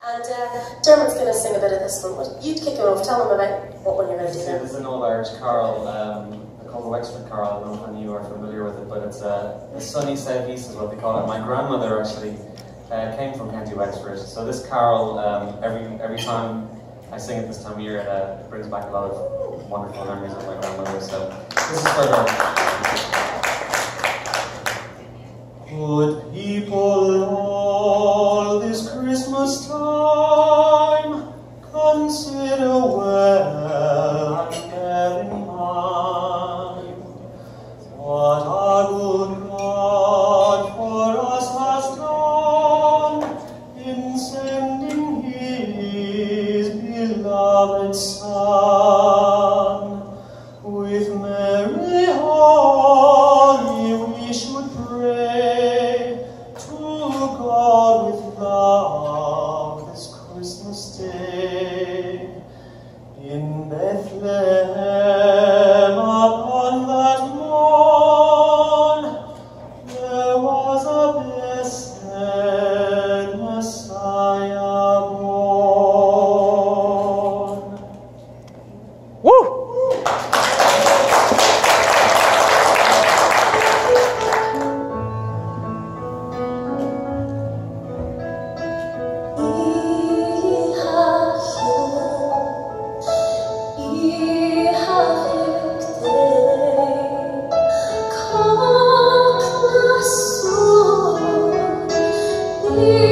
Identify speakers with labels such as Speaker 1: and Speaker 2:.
Speaker 1: And uh, Dermot's going to sing a bit of this one. You kick it off. Tell them about what one you're going to do.
Speaker 2: Yeah, this is an old Irish carol um, called the Wexford Carol. I don't know if you are familiar with it, but it's a, a sunny southeast is what they call it. My grandmother actually uh, came from County Wexford, so this carol um, every every time I sing it this time of year, it uh, brings back a lot of wonderful memories of my grandmother. So this is for her. you.